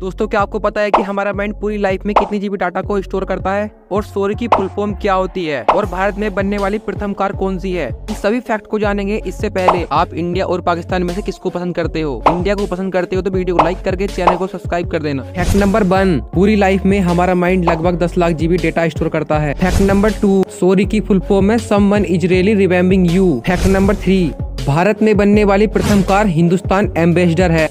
दोस्तों, क्या आपको पता है कि हमारा माइंड पूरी लाइफ में कितनी जीबी डाटा को स्टोर करता है? और स्टोरी की फुल फॉर्म क्या होती है? और भारत में बनने वाली प्रथम कार कौन सी है? इन सभी फैक्ट को जानेंगे इससे पहले आप इंडिया और पाकिस्तान में से किसको पसंद करते हो? इंडिया को पसंद करते हो तो वीडियो को लाइक करके चैनल को सब्सक्राइब कर देना। फैक्ट नंबर वन पूरी लाइफ में हमारा माइंड लगभग दस लाख जीबी डेटा स्टोर करता है। फैक्ट नंबर टू सोरी की फुल फॉर्म है someone is really remembering you fact number three Bharat में बनने वाली प्रथम कार हिंदुस्तान एम्बेसडर है।